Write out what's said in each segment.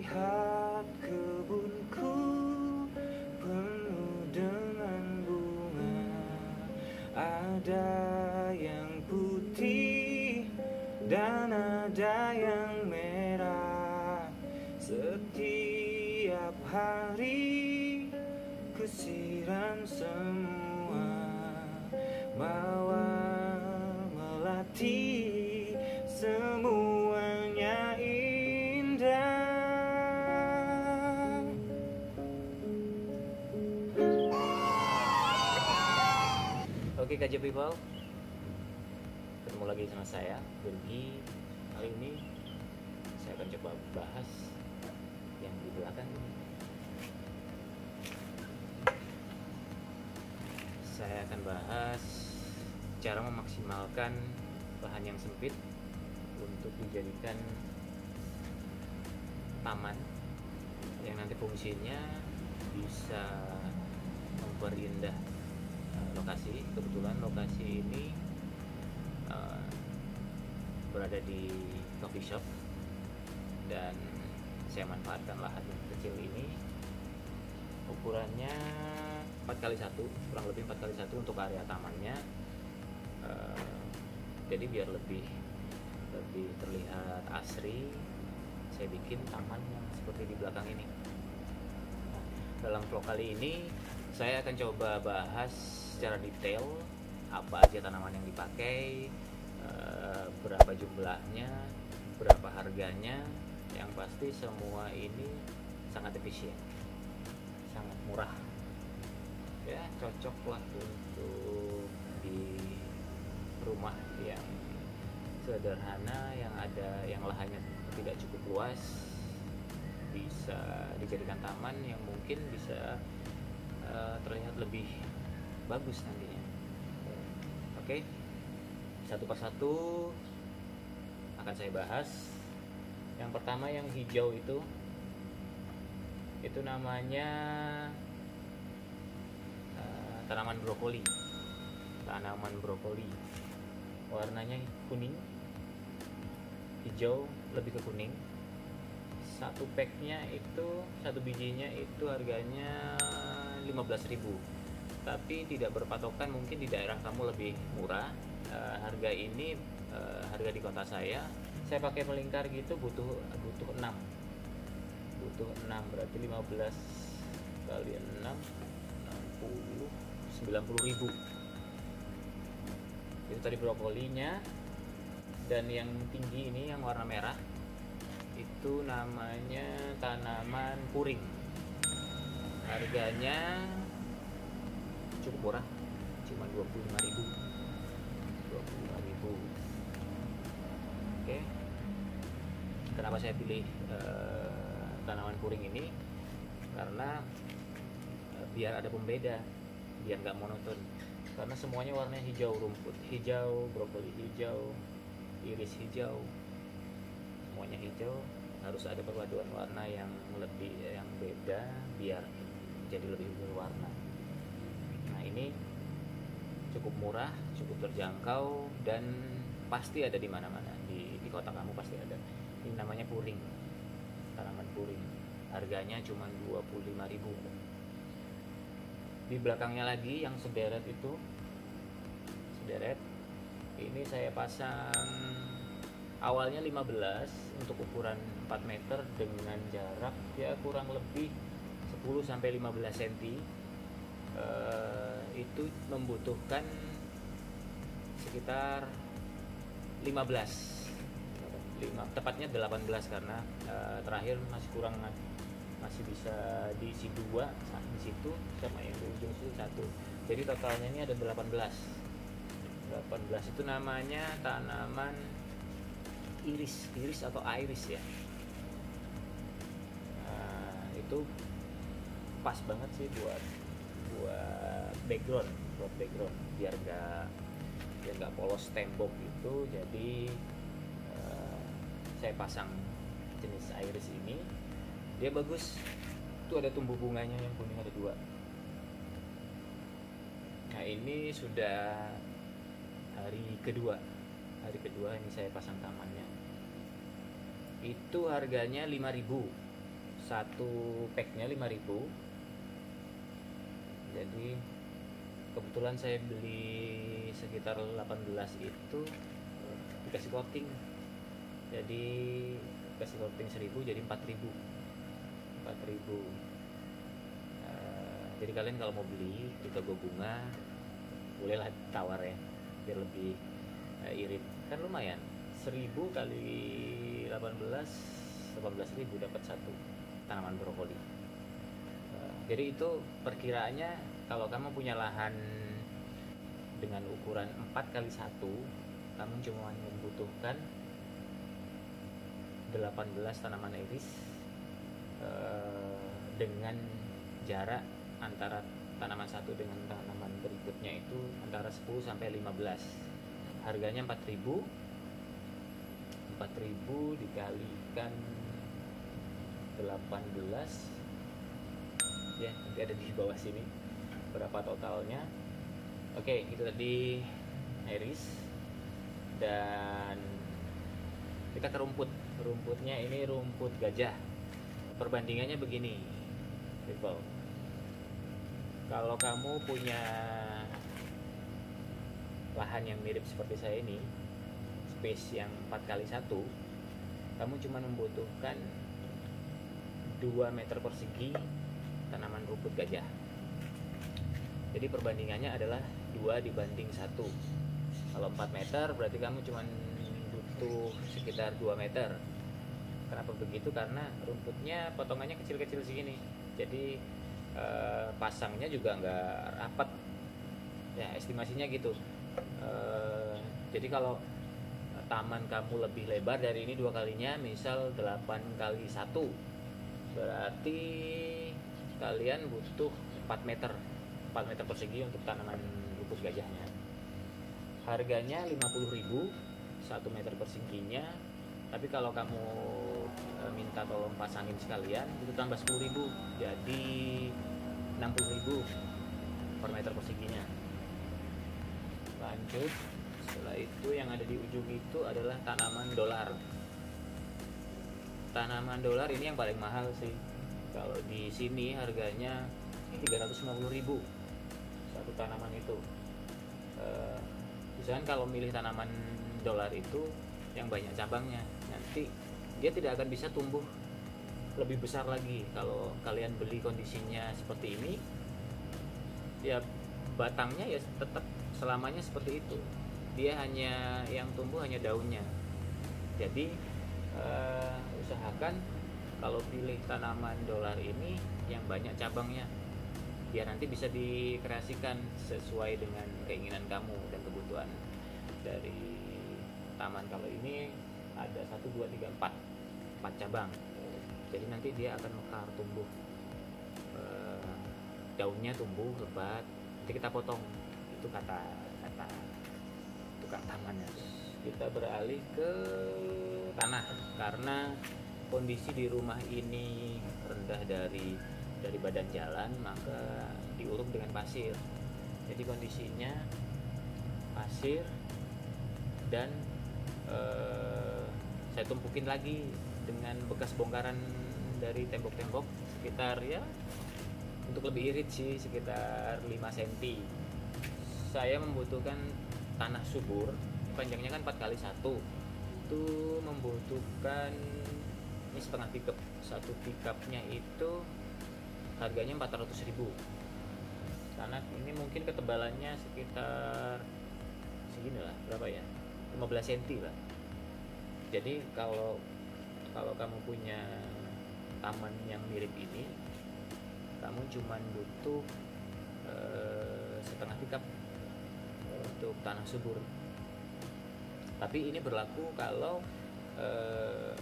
lihat kebunku penuh dengan bunga. Ada yang putih dan ada yang merah. Setiap hari kusiram semua. Mawar KJ People Ketemu lagi sama saya Bergi Kali ini Saya akan coba bahas Yang di belakang. Saya akan bahas Cara memaksimalkan Bahan yang sempit Untuk dijadikan Taman Yang nanti fungsinya Bisa Memperindah lokasi kebetulan lokasi ini uh, berada di coffee shop. Dan saya manfaatkan lahan yang kecil ini. Ukurannya 4 kali satu kurang lebih 4 kali satu untuk area tamannya. Uh, jadi biar lebih lebih terlihat asri saya bikin taman yang seperti di belakang ini. Dalam vlog kali ini saya akan coba bahas secara detail apa aja tanaman yang dipakai, eh, berapa jumlahnya, berapa harganya. Yang pasti semua ini sangat efisien, sangat murah. Ya, cocok lah untuk di rumah yang sederhana, yang ada yang lahannya tidak cukup luas, bisa dijadikan taman yang mungkin bisa eh, terlihat lebih bagus nantinya. Oke, satu persatu akan saya bahas. Yang pertama yang hijau itu, itu namanya eh, tanaman brokoli. Tanaman brokoli, warnanya kuning, hijau lebih ke kuning. Satu packnya itu satu bijinya itu harganya 15.000 tapi tidak berpatokan mungkin di daerah kamu lebih murah. Eh, harga ini eh, harga di kota saya saya pakai melingkar gitu butuh butuh 6 butuh 6 berarti 15 kali 6 60 90 ribu. Itu tadi brokolinya. Dan yang tinggi ini yang warna merah itu namanya tanaman puring. Harganya cukup murah. Cuma 25.000 25.000 oke. Kenapa saya pilih eh, tanaman puring ini? Karena eh, biar ada pembeda biar nggak monoton. Karena semuanya warnanya hijau rumput hijau brokoli hijau iris hijau. Semuanya hijau. Harus ada perpaduan warna yang lebih yang beda biar jadi lebih berwarna ini cukup murah cukup terjangkau dan pasti ada di mana-mana. Di, di kota kamu pasti ada. Ini namanya puring. Tanaman puring. Harganya cuma 25.000 di belakangnya lagi yang sederet itu sederet ini saya pasang awalnya 15 untuk ukuran 4 meter dengan jarak ya kurang lebih 10 sampai 15 cm Eh, itu membutuhkan sekitar 15 lima, tepatnya 18 karena eh, terakhir masih kurang masih bisa diisi dua nah, di situ sama yang di ujung situ satu. Jadi totalnya ini ada 18 18 itu namanya tanaman iris iris atau iris ya. Nah, itu pas banget sih buat buat background buat background. Biar nggak biar nggak polos tembok gitu. Jadi eh, saya pasang jenis iris ini. Dia bagus. Itu ada tumbuh bunganya yang kuning ada dua. Nah ini sudah hari kedua. Hari kedua ini saya pasang tamannya. Itu harganya 5000 satu packnya 5000 jadi kebetulan saya beli sekitar 18 itu eh, dikasih coating jadi kasih coating 1000 jadi 4000 4000 uh, jadi kalian kalau mau beli di toko bunga bolehlah tawar ya biar lebih uh, irit. Kan lumayan. 1000 kali 18 18.000 dapat satu tanaman brokoli jadi itu perkiraannya kalau kamu punya lahan dengan ukuran 4 kali 1 kamu cuma membutuhkan 18 tanaman iris uh, dengan jarak antara tanaman satu dengan tanaman berikutnya itu antara 10 sampai 15 harganya 4000 4000 dikalikan 18 ya nanti ada di bawah sini. Berapa totalnya? Oke itu tadi iris dan kita ke rumput. Rumputnya ini rumput gajah. Perbandingannya begini people. Kalau kamu punya lahan yang mirip seperti saya ini space yang 4 kali satu kamu cuma membutuhkan 2 meter persegi tanaman rumput gajah. Jadi perbandingannya adalah 2 dibanding 1 kalau 4 meter berarti kamu cuma butuh sekitar 2 meter. Kenapa begitu? Karena rumputnya potongannya kecil-kecil segini. Jadi eh, pasangnya juga nggak rapat. Ya estimasinya gitu. Eh, jadi kalau taman kamu lebih lebar dari ini dua kalinya misal 8 kali satu. Berarti kalian butuh 4 meter 4 meter persegi untuk tanaman rumput gajahnya. Harganya 50.000 1 meter perseginya. Tapi kalau kamu e, minta tolong pasangin sekalian itu tambah 10.000 jadi 60.000 per meter perseginya. Lanjut setelah itu yang ada di ujung itu adalah tanaman dolar. Tanaman dolar ini yang paling mahal sih kalau di sini harganya 350.000 satu tanaman itu. E, misalkan kalau milih tanaman dolar itu yang banyak cabangnya nanti dia tidak akan bisa tumbuh lebih besar lagi. Kalau kalian beli kondisinya seperti ini ya batangnya ya tetap selamanya seperti itu. Dia hanya yang tumbuh hanya daunnya. Jadi uh, usahakan kalau pilih tanaman dolar ini yang banyak cabangnya. Biar nanti bisa dikreasikan sesuai dengan keinginan kamu dan kebutuhan dari taman. Kalau ini ada satu dua tiga empat empat cabang. Jadi nanti dia akan mekar tumbuh e, daunnya tumbuh lebat. Nanti kita potong. Itu kata kata tukang tamannya. Kita beralih ke tanah. Karena kondisi di rumah ini rendah dari dari badan jalan maka diuruk dengan pasir. Jadi kondisinya pasir dan eh, saya tumpukin lagi dengan bekas bongkaran dari tembok-tembok sekitar ya untuk lebih irit sih sekitar 5 cm saya membutuhkan tanah subur panjangnya kan 4 kali satu. Itu membutuhkan ini setengah pickup. Satu pickupnya itu harganya 400 ribu. Karena ini mungkin ketebalannya sekitar segini lah berapa ya? 15 cm lah. Jadi kalau kalau kamu punya taman yang mirip ini kamu cuman butuh uh, setengah pickup untuk tanah subur. Tapi ini berlaku kalau uh,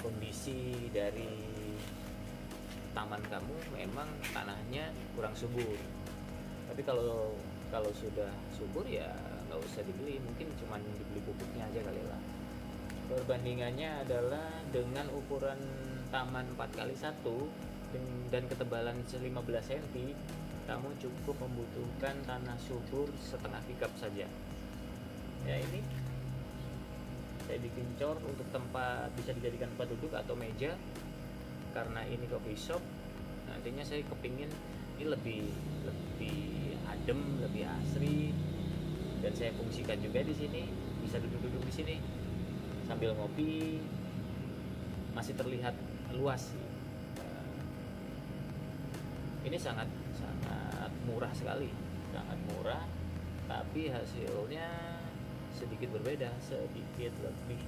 kondisi dari taman kamu memang tanahnya kurang subur. Tapi kalau kalau sudah subur ya nggak usah dibeli mungkin cuma dibeli pupuknya aja kali lah. Perbandingannya adalah dengan ukuran taman 4 kali 1 dan ketebalan 15 cm kamu cukup membutuhkan tanah subur setengah pickup saja. Ya ini saya bikin cor untuk tempat bisa dijadikan tempat duduk atau meja. Karena ini coffee shop nantinya saya kepingin ini lebih lebih adem lebih asri. Dan saya fungsikan juga di sini bisa duduk-duduk di sini sambil ngopi. Masih terlihat luas ini sangat sangat murah sekali. Sangat murah tapi hasilnya sedikit berbeda sedikit lebih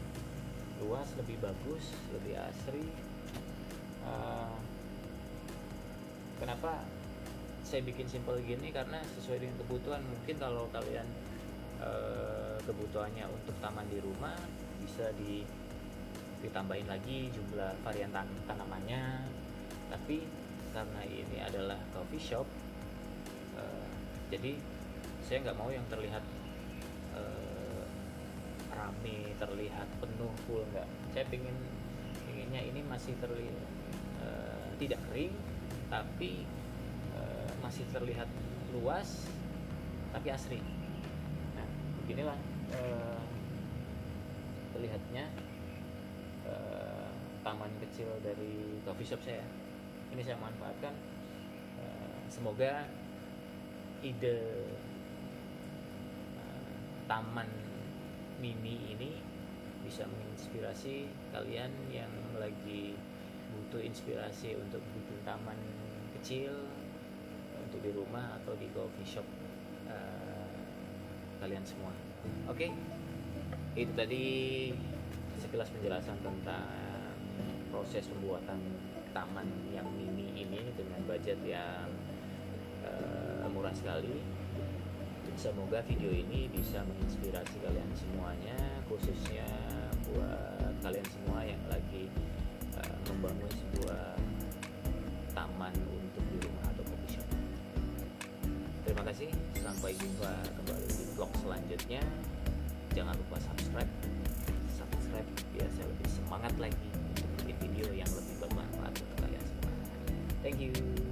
luas lebih bagus lebih asri. Uh, kenapa saya bikin simple gini? Karena sesuai dengan kebutuhan. Mungkin kalau kalian uh, kebutuhannya untuk taman di rumah bisa di ditambahin lagi jumlah varian tan tanamannya. Tapi karena ini adalah coffee shop uh, jadi saya nggak mau yang terlihat rame terlihat penuh full nggak saya ingin inginnya ini masih terlihat uh, tidak kering tapi uh, masih terlihat luas tapi asri. Nah beginilah uh, terlihatnya uh, taman kecil dari coffee shop saya. Ini saya manfaatkan uh, semoga ide uh, taman mini ini bisa menginspirasi kalian yang lagi butuh inspirasi untuk bikin taman kecil untuk di rumah atau di coffee shop uh, kalian semua. Oke, okay? itu tadi sekilas penjelasan tentang proses pembuatan taman yang mini ini dengan budget yang uh, murah sekali. Semoga video ini bisa menginspirasi kalian semuanya, khususnya buat kalian semua yang lagi uh, membangun sebuah taman untuk di rumah atau coffee shop. Terima kasih, sampai jumpa kembali di vlog selanjutnya. Jangan lupa subscribe, subscribe biar saya lebih semangat lagi untuk bikin video yang lebih bermanfaat untuk kalian semua. Thank you.